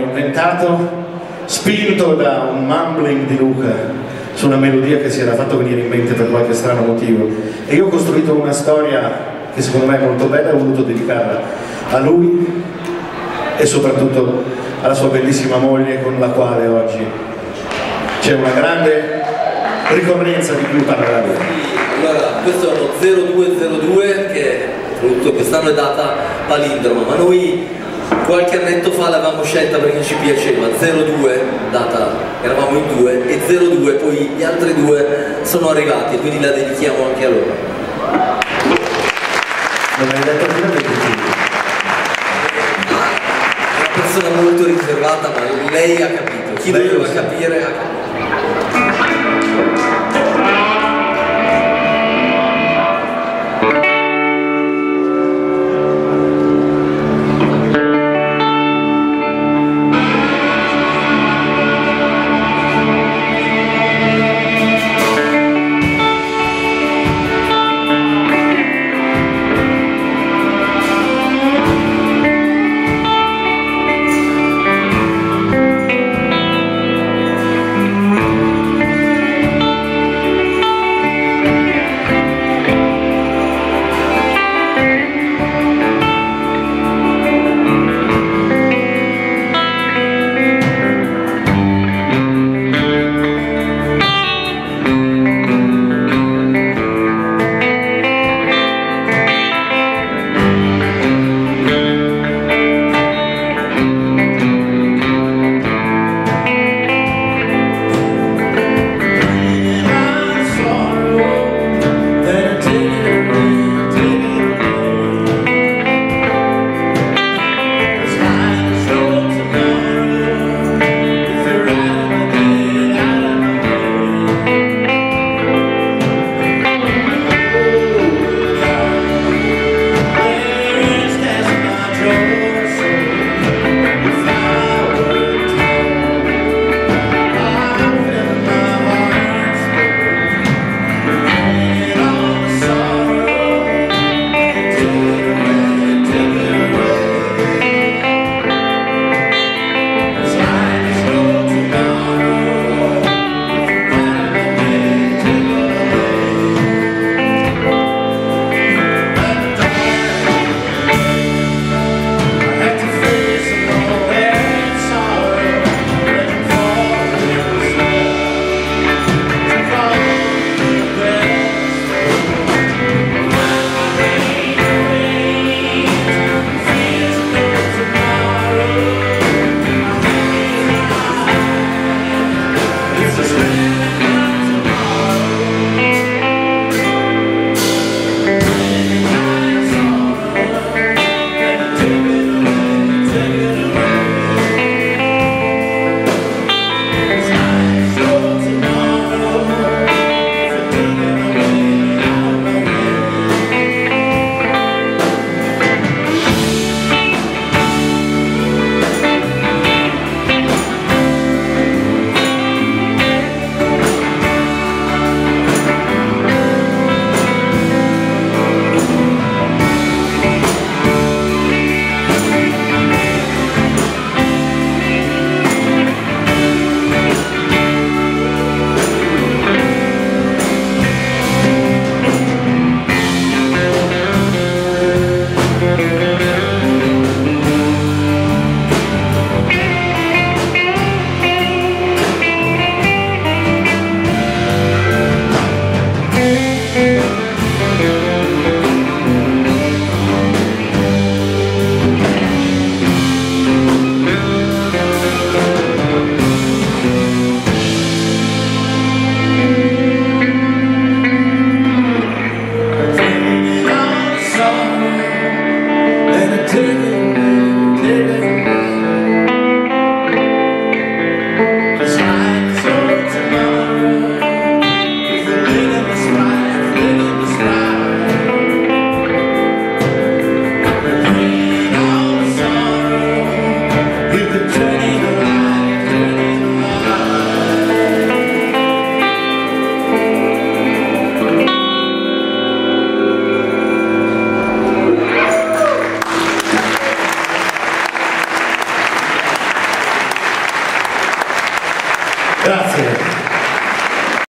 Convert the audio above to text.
inventato spinto da un mumbling di Luca su una melodia che si era fatto venire in mente per qualche strano motivo e io ho costruito una storia che secondo me è molto bella e ho voluto dedicarla a lui e soprattutto alla sua bellissima moglie con la quale oggi c'è una grande ricorrenza di cui parlerà lui. Allora, questo è uno 0202 che quest'anno è data palindroma, ma noi qualche annetto fa l'avevamo scelta perché ci piaceva, 02 data, eravamo in due e 02 poi gli altri due sono arrivati, quindi la dedichiamo anche a loro. Non hai detto finalmente una persona molto riservata, ma lei ha capito, chi lo doveva capire ha capito.